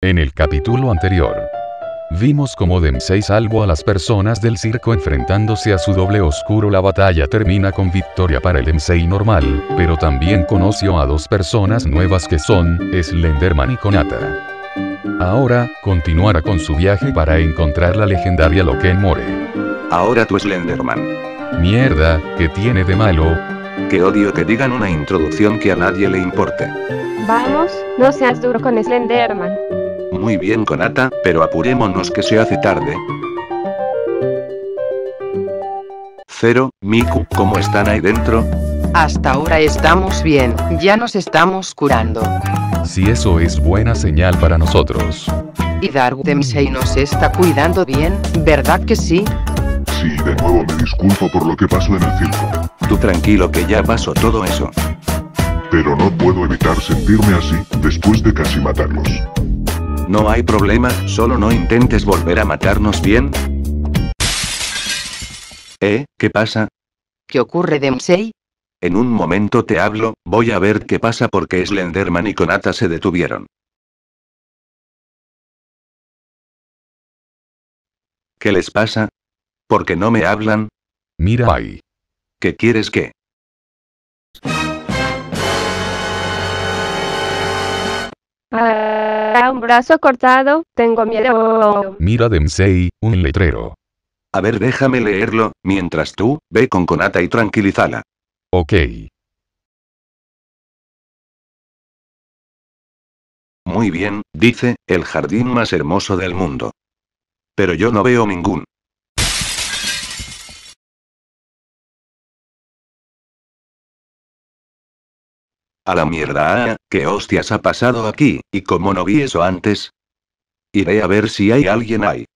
En el capítulo anterior, vimos cómo Dempsey salvó a las personas del circo enfrentándose a su doble oscuro. La batalla termina con victoria para el Dempsey normal, pero también conoció a dos personas nuevas que son Slenderman y Konata. Ahora, continuará con su viaje para encontrar la legendaria Loken More. Ahora tú Slenderman. Mierda, ¿qué tiene de malo? Que odio que digan una introducción que a nadie le importe. Vamos, no seas duro con Slenderman. Muy bien Konata, pero apurémonos que se hace tarde. Cero, Miku, ¿cómo están ahí dentro? Hasta ahora estamos bien, ya nos estamos curando. Si eso es buena señal para nosotros. Y Dark Dempsey nos está cuidando bien, ¿verdad que sí? Sí, de nuevo me disculpo por lo que pasó en el circo. Tú tranquilo que ya pasó todo eso. Pero no puedo evitar sentirme así, después de casi matarlos. No hay problema, solo no intentes volver a matarnos bien. ¿Eh? ¿Qué pasa? ¿Qué ocurre Dempsey? En un momento te hablo, voy a ver qué pasa porque Slenderman y Konata se detuvieron. ¿Qué les pasa? ¿Por qué no me hablan? Mira ahí. ¿Qué quieres que? Ah, un brazo cortado, tengo miedo. Mira Dempsey, un letrero. A ver, déjame leerlo, mientras tú, ve con Konata y tranquilízala. Ok. Muy bien, dice, el jardín más hermoso del mundo. Pero yo no veo ningún. A la mierda, ah, ¿qué hostias ha pasado aquí? ¿Y cómo no vi eso antes? Iré a ver si hay alguien ahí.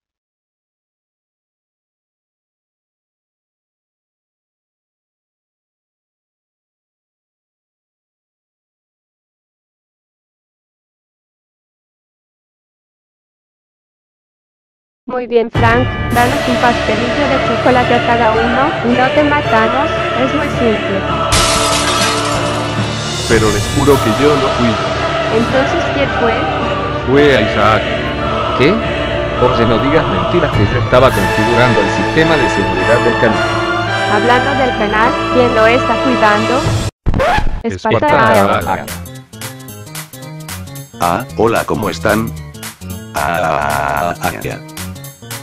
Muy bien, Frank, danos un pastelillo de chocolate a cada uno, y no te matamos, es muy simple. Pero les juro que yo no fui. Entonces, ¿quién fue? Fue a Isaac. ¿Qué? Oye, no digas mentiras que yo estaba configurando el sistema de seguridad del canal. Hablando del canal, ¿quién lo está cuidando? Espartaco. Ah, hola, ¿cómo están? Ah, ah, ya.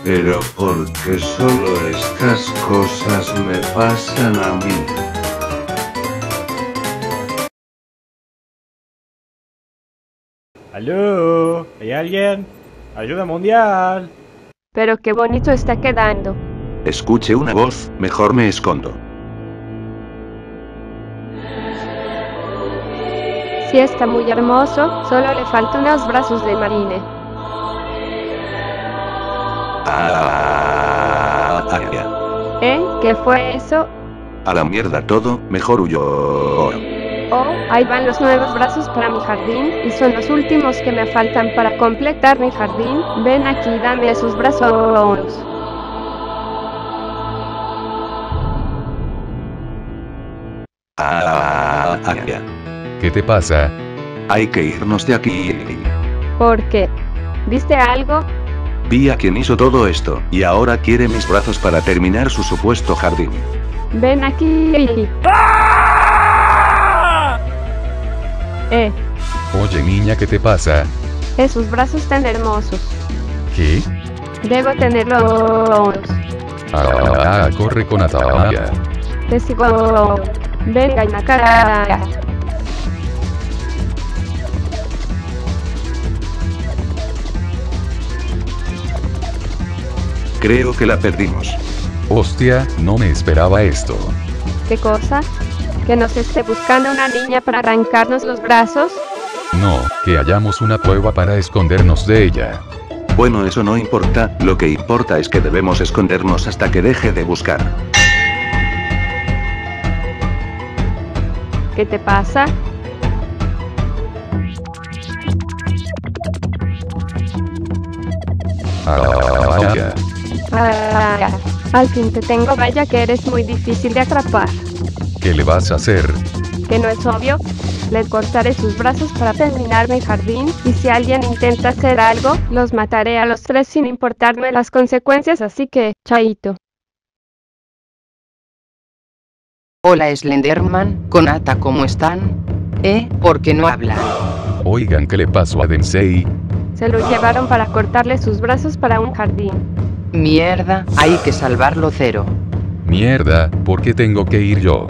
Pero ¿por qué solo estas cosas me pasan a mí? ¿Aló? ¿Hay alguien? ¡Ayuda mundial! Pero qué bonito está quedando. Escuche una voz, mejor me escondo. Sí está muy hermoso, solo le faltan unos brazos de marine. Ah, ah, ya. ¿Eh? ¿Qué fue eso? A la mierda todo, mejor huyo. Oh, ahí van los nuevos brazos para mi jardín, y son los últimos que me faltan para completar mi jardín. Ven aquí, dame esos brazos. Ah, ah. ¿Qué te pasa? Hay que irnos de aquí. ¿Por qué? ¿Viste algo? Vi a quien hizo todo esto, y ahora quiere mis brazos para terminar su supuesto jardín. Ven aquí. Eh, Oye niña, ¿qué te pasa? esos brazos tan hermosos. ¿Qué? Debo tenerlos. Ah, ah, corre con Ataya. Te sigo. Venga. Creo que la perdimos. Hostia, no me esperaba esto. ¿Qué cosa? ¿Que nos esté buscando una niña para arrancarnos los brazos? No, que hallamos una prueba para escondernos de ella. Bueno, eso no importa, lo que importa es que debemos escondernos hasta que deje de buscar. ¿Qué te pasa? Ah, al fin te tengo, vaya que eres muy difícil de atrapar. ¿Qué le vas a hacer? ¿Que no es obvio? Les cortaré sus brazos para terminar mi jardín, y si alguien intenta hacer algo, los mataré a los tres sin importarme las consecuencias, así que, chaito. Hola Slenderman, con Ata, ¿cómo están? ¿Eh? ¿Por qué no hablan? Oigan, ¿qué le pasó a Densei? Se lo llevaron para cortarle sus brazos para un jardín. Mierda, hay que salvarlo cero. Mierda, ¿por qué tengo que ir yo?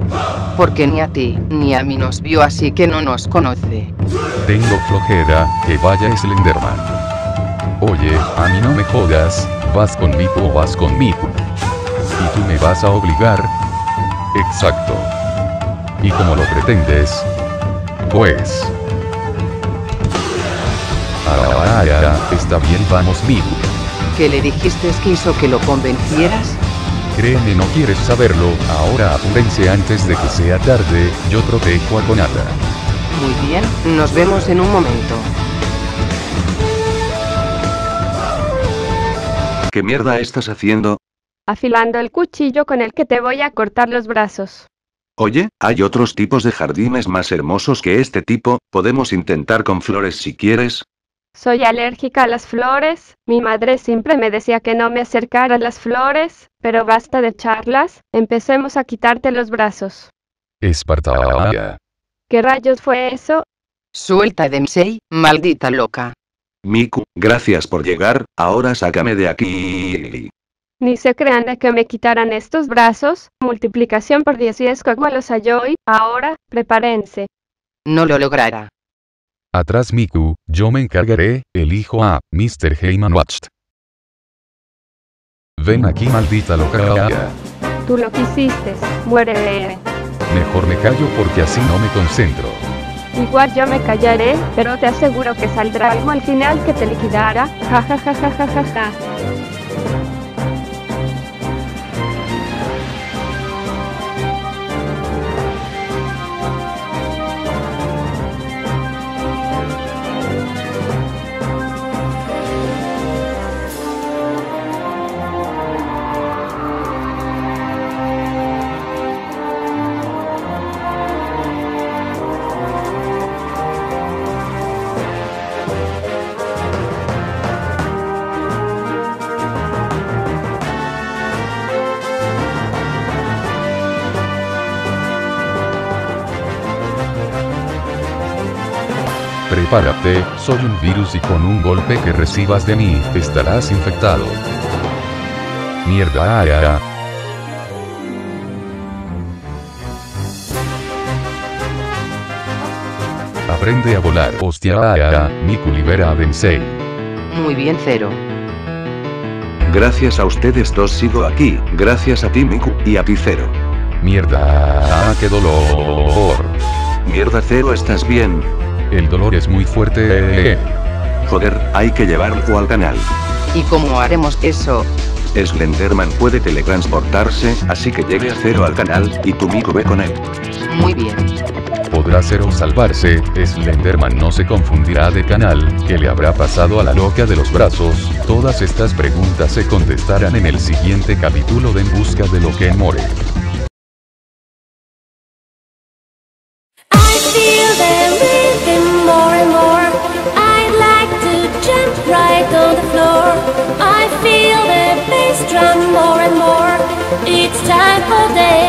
Porque ni a ti, ni a mí nos vio así que no nos conoce. Tengo flojera, que vaya Slenderman. Oye, a mí no me jodas, vas conmigo o vas conmigo. ¿Y tú me vas a obligar? Exacto. ¿Y como lo pretendes? Pues... Ah, está bien, vamos, Miku. ¿Qué le dijiste que hizo que lo convencieras? Créeme, no quieres saberlo, ahora apúrense antes de que sea tarde, yo protejo a Konata. Muy bien, nos vemos en un momento. ¿Qué mierda estás haciendo? Afilando el cuchillo con el que te voy a cortar los brazos. Oye, hay otros tipos de jardines más hermosos que este tipo, podemos intentar con flores si quieres. Soy alérgica a las flores, mi madre siempre me decía que no me acercara a las flores, pero basta de charlas, empecemos a quitarte los brazos. Espartaya. ¿Qué rayos fue eso? Suelta Densei, maldita loca. Miku, gracias por llegar, ahora sácame de aquí. Ni se crean de que me quitaran estos brazos, multiplicación por 10 y escogualos a Joy, ahora, prepárense. No lo logrará. Atrás Miku, yo me encargaré, elijo a Mr. Heyman Watched. Ven aquí maldita loca. Tú lo quisiste, muere. Mejor me callo porque así no me concentro. Igual yo me callaré, pero te aseguro que saldrá algo al final que te liquidará. Ja ja ja ja ja ja ja. Prepárate, soy un virus y con un golpe que recibas de mí, estarás infectado. Mierda. ah, ah. Aprende a volar. Hostia. ah, ah, Miku libera a Densei. Muy bien cero. Gracias a ustedes dos sigo aquí, gracias a ti Miku, y a ti Cero. Mierda. ah, qué dolor. Mierda Cero, ¿estás bien? El dolor es muy fuerte. Joder, hay que llevarlo al canal. ¿Y cómo haremos eso? Slenderman puede teletransportarse, así que llegue a Cero al canal, y tu Miku ve con él. Muy bien. Podrá ser o salvarse, Slenderman no se confundirá de canal, ¿qué le habrá pasado a la loca de los brazos? Todas estas preguntas se contestarán en el siguiente capítulo de En Busca de lo que more. It's time for dance.